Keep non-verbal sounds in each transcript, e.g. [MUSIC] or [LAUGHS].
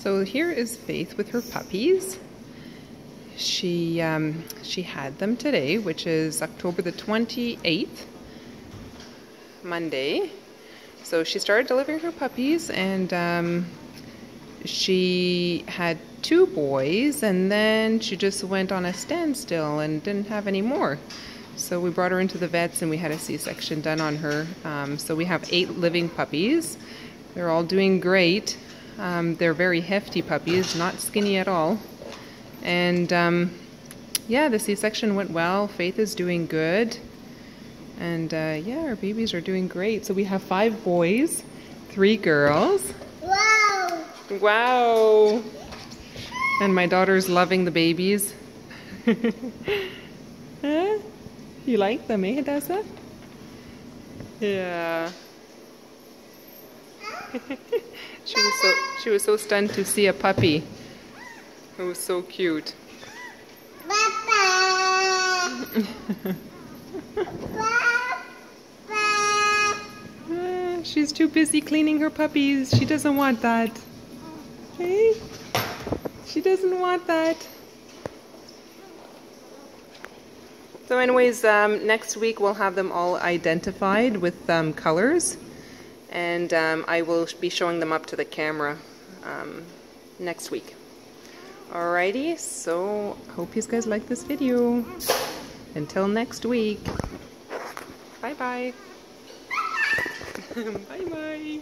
So here is Faith with her puppies. She um, she had them today, which is October the 28th, Monday. So she started delivering her puppies, and um, she had two boys, and then she just went on a standstill and didn't have any more. So we brought her into the vets, and we had a C-section done on her. Um, so we have eight living puppies. They're all doing great. Um, they're very hefty puppies, not skinny at all. And um, yeah, the C-section went well. Faith is doing good. And uh, yeah, our babies are doing great. So we have five boys, three girls. Wow! Wow! And my daughter's loving the babies. [LAUGHS] huh? You like them, eh, Hadassah? Yeah. She was so she was so stunned to see a puppy. It was so cute. Papa! Ah, [LAUGHS] She's too busy cleaning her puppies. She doesn't want that. Hey? She doesn't want that. So anyways, um, next week we'll have them all identified with um, colors. And um, I will be showing them up to the camera um, next week. Alrighty, so hope you guys like this video. Until next week. Bye-bye. [LAUGHS] Bye-bye.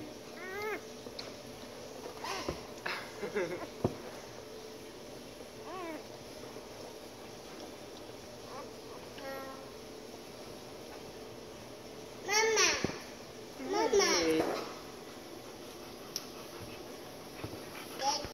[LAUGHS]